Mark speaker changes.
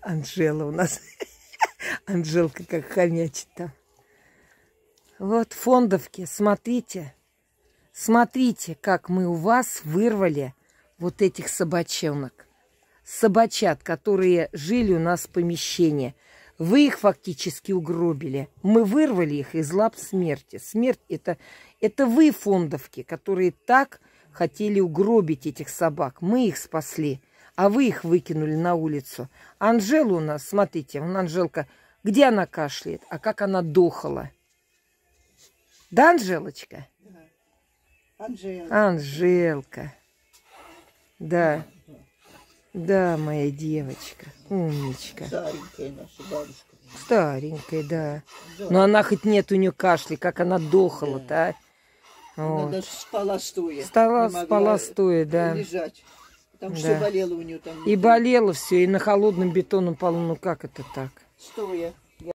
Speaker 1: Анжела у нас. Анжелка как хомячит там. Вот фондовки, смотрите. Смотрите, как мы у вас вырвали вот этих собачонок. Собачат, которые жили у нас в помещении. Вы их фактически угробили. Мы вырвали их из лап смерти. Смерть это, это вы, фондовки, которые так хотели угробить этих собак. Мы их спасли, а вы их выкинули на улицу. Анжела у нас, смотрите, вон Анжелка, где она кашляет, а как она дохала. Да, Анжелочка?
Speaker 2: Анжела.
Speaker 1: Анжелка. Да. Да, моя девочка. Умничка.
Speaker 2: Старенькая наша бабушка.
Speaker 1: Старенькая, да. Но она хоть нет у нее кашля, как она дохала-то, а?
Speaker 2: Она
Speaker 1: Вот.
Speaker 2: даже спала стоя.
Speaker 1: Стала, спала стоя, да.
Speaker 2: Лежать. Там
Speaker 1: Да.
Speaker 2: все болело у нее там.
Speaker 1: И болело все, и на холодном бетонном полу. Ну как это так?
Speaker 2: Стоя.